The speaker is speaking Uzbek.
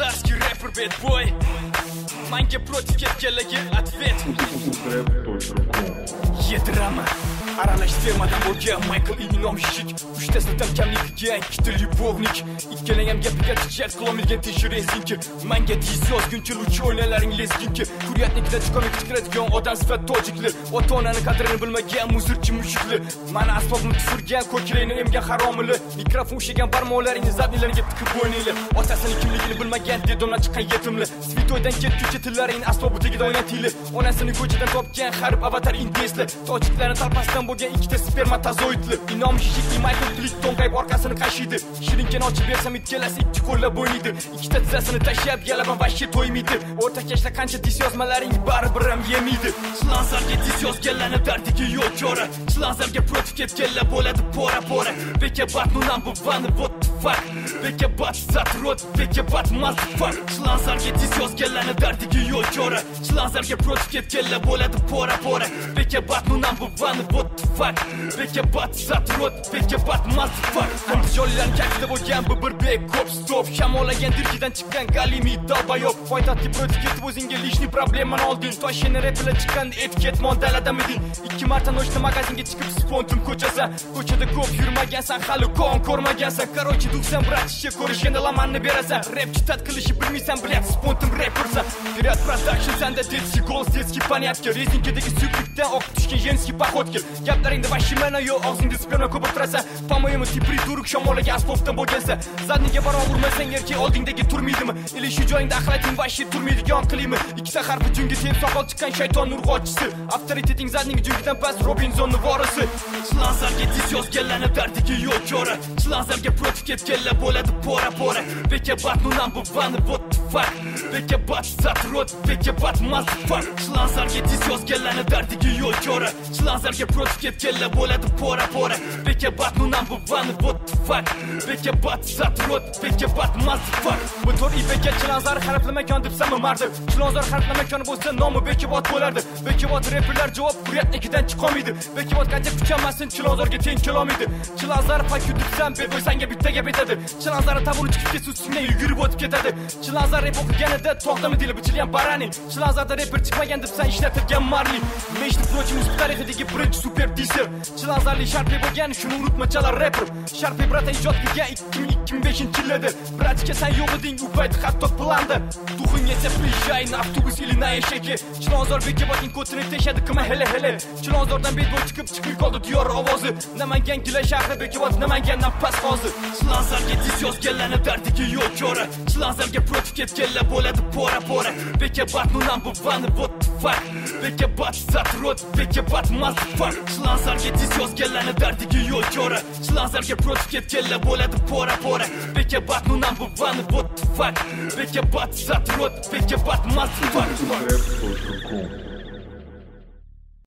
Чиланзарский рэпер, бэтбой Маньки против кеткелеги ответ. Едрама aralash fermadan bo'lgan maykl inom shik uchtasi kamligiga ikkita lyubovnik ikkalang ham gapiga tichak qilolmaydigan teshiraysinki manga diz yozguncha luch o'ynalaring lesginki kuryatnikida chuqurlik chiqaradigan odam sifat tojiklar ota onani qadrini bilmagan muzirchi mushuklar mana asbobni tufurgan ko'krayni emgan haromili mikrofon ushlagan barmoqlaringni zadnilarga tiqib bo'yninglar otasini kimligini bilmagan dedondan chiqqan yetimlar svitoydan ketguncha tillaringni asbobi tagida o'ynatinglar onasini ko'chadan topgan harb avatar indeslar tojiklarni talpasdan bo'lgan ikkita spermatozoidli. Inom shishikli maykl klikton qayb orqasini qashiydi shirinkini ochib bersam ikkalasi ikki qo'llab o'ynaydi ikkita tizzasini tashlab yalaman vashcha to'ymaydi o'rtakashda qancha dis yozmalaring baribir ham yemaydi chilonzorga dis yozganlarni dardiga yo'q chora chilonzorga protiv ketganlar bo'ladi pora pora. Bekobod ну bu бываны вот fuck bekobod zatrot bekobod motherfuck chilonzorga dis yozganlarni dardiga yo'q chora chilonzorga против ketganlar bo'ladi pora pora. Bekobod ну нам бываны вот fuck. Bekobod zatrot bekobod motherfuck andijonliklarni kaftida bo'lgan bu bir bek ko'p stop. Shamollagan dirkidan chiqqan galimiy dolbayob poytaxtga против ketib o'zingga lishniy problemani olding toshkentni repilar chiqqan etiket daladamading ikki marta nochni magazinga chiqib spontum ko'chasan ko'chada ko'p yurmagansan hali kon ko'rmagansan короче duksan bratishcha ko'rishganda lamanni berasan rep tat qilishni bilmaysan блядь spontim repersan вперед production sanda детский голос детский понятки. Rezinkadagi suyuqlikdan oqib tushgan женский походки. Gaplaringda vashimana yo'q og'zingda sperma ko'pirtirasan по-моему ты придурок shamollagan asbobdan bo'lgansan zadniga baron urmasang erkak oldingdagi turmaydimi или shu joyingda axlating vashi turmaydigan qiliymi ikkita harfi junga sen soqol chiqqan shayton urg'ochisi avtoriteting zadning jungidan past robinsonni vorisi chilonzorga diz yozganlarni dardiga yo'l chora chilonzorga против ketganlar bo'ladi pora pora bekobod ну нам бываны вот fuck bekobod zatrot bekobod motherfuck chilonzorga diz yozganlarni dardiga yo'q chora chilonzorga против ketganlar bo'ladi pora pora. Bekobod ну нам бываны вот fuck? Bekobod zatrot bekobod motherfuck bu to'r ipakka chilonzor harfli makon debsanmi mardi chilonzor harfli makoni bo'lsa nomi bekobod bo'lardi bekobod reperlar javob kuryatnikidan chiqolmaydi bekobod qancha kuchanmasin chilonzorga teng kelolmaydi chilonzor pakyu debsan beboy sanga bitta gap aytadi chilonzor tabuni chiqib ketsa ustingdan yugurib o'tib ketadi chilonzor rep o'qiganida to'xtami dili bichilgan barani chilonzorda reper chiqmagan debsan ishlatilgan marli между прочим ushbu tarixidagi birinchi super diser chilonzorli sharpe bo'lgan shuni unutma rapper. Reper sharpli brata ijod qilgan ikki ming ikki ming beshinchi yillarda. San yo'q eding u payt hatto planda. Duxing esa приезжай на автобус или на eshagi chilonzor bekobodning ko'tini teshadi qima hele hele. Chilonzordan bedboy chiqib chiqib qoldi diyor ovozi. Namangan gila shahri bekobod namangandan past hozir chilonzorga diz yozganlarni dardiga yo'q chora. Chilonzorga против ketganlar bo'ladi pora pora bekabat ну нам бываны вот fuck bekabat zatrot bekabat mazfak chilonzorga tez yozganlarni dardiga yo'l chora chilonzorga protiv ketganlar bo'ladi pora pora bekabat ну нам бываны вот fuck bekabat zatrot bekabat mazfak